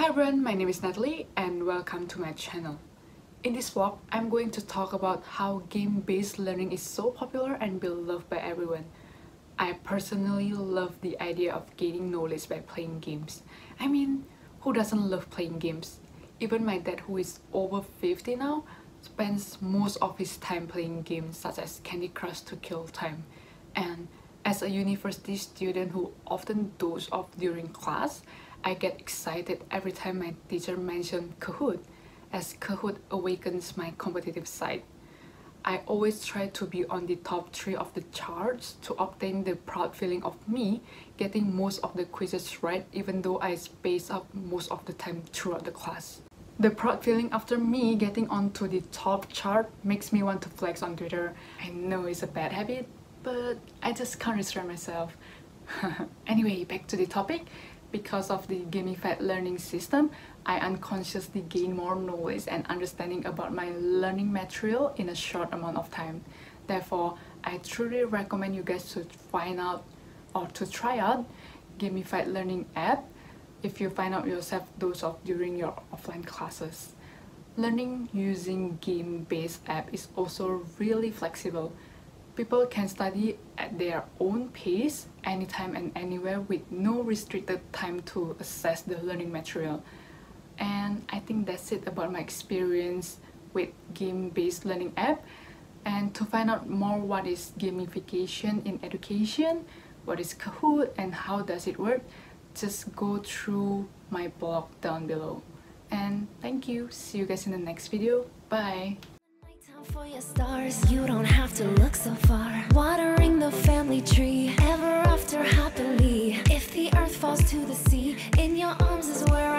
Hi everyone, my name is Natalie and welcome to my channel. In this vlog, I'm going to talk about how game-based learning is so popular and beloved by everyone. I personally love the idea of gaining knowledge by playing games. I mean, who doesn't love playing games? Even my dad who is over 50 now spends most of his time playing games such as Candy Crush to kill time. And as a university student who often doze off during class, I get excited every time my teacher mentions Kahoot, as Kahoot awakens my competitive side. I always try to be on the top 3 of the charts to obtain the proud feeling of me getting most of the quizzes right even though I space up most of the time throughout the class. The proud feeling after me getting onto the top chart makes me want to flex on Twitter. I know it's a bad habit, but I just can't restrain myself. anyway, back to the topic. Because of the gamified learning system, I unconsciously gain more knowledge and understanding about my learning material in a short amount of time. Therefore, I truly recommend you guys to find out or to try out gamified learning app if you find out yourself those of during your offline classes. Learning using game-based app is also really flexible. People can study at their own pace, anytime and anywhere with no restricted time to assess the learning material. And I think that's it about my experience with game-based learning app. And to find out more what is gamification in education, what is Kahoot and how does it work, just go through my blog down below. And thank you. See you guys in the next video. Bye for your stars, you don't have to look so far. Watering the family tree, ever after happily. If the earth falls to the sea, in your arms is where